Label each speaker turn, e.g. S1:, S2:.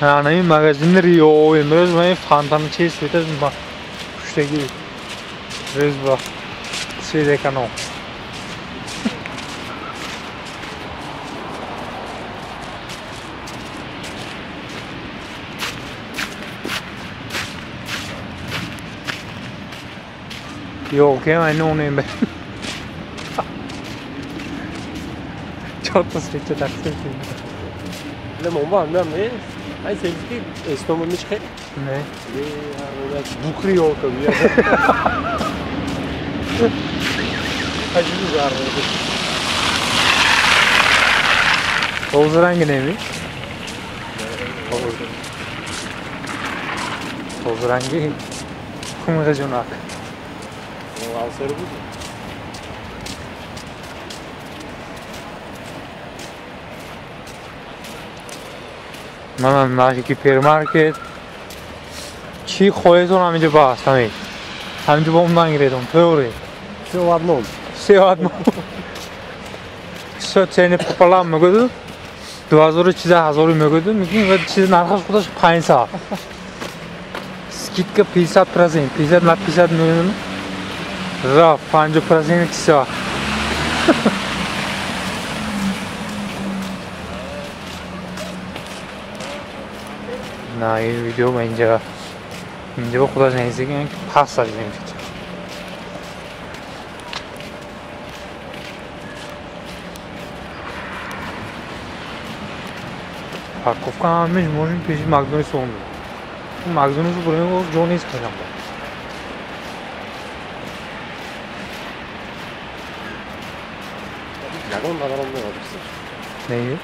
S1: Yani magazin Rio, imröz mei fantam çiz vitez ma. İşte gibi. Röz ba. Sede kano. Yo, che mai non è Çok da sıkıntı taksın.
S2: Ne bomba anlamı? აი ზეგი სტომომი ჩხე?
S1: ნე.
S2: ე არა ბუკრი ოკავია. აი ზარը.
S1: Oğuz rengi neymiş?
S2: Oğuz.
S1: Oğuz rengi kumgacınak.
S2: Oğuz rengi.
S1: Ma andare che hipermarket چی خودتون همینجا بست همین همینجا با اون نگیریدون پروری
S2: سیوات نوم
S1: سیوات نوم سوت سینی پپلام میگودو دو هزار چیز هزاری میگودو میگیم و چیز نرخش خودش پنج سال скидка 50 процент 50 на 50 میلیون رفت 50 процент کسا на این ویدیو من اینجا اینجا با خودش نیستی که پس از این فیچر парковка ҳамеш мошин пеши макдональдс он буд макдональдс бурем ҷо нест кардам
S2: Yalan adam olmuyor abi.
S1: Ne?